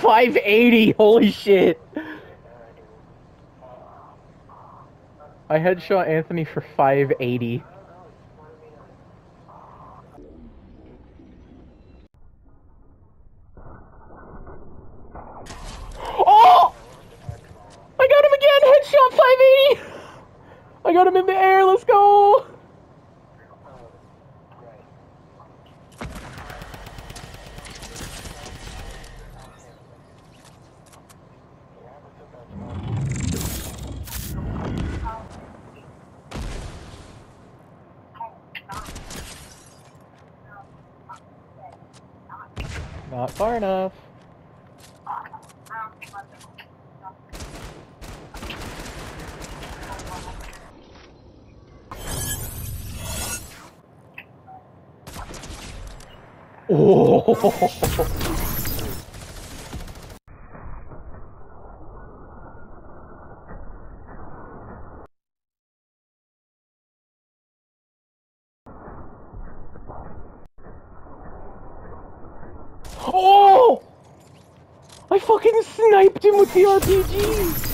580! Holy shit! I headshot Anthony for 580. Oh! I got him again! Headshot 580! I got him in the air, let's go! Not far enough. Oh! I fucking sniped him with the RPG!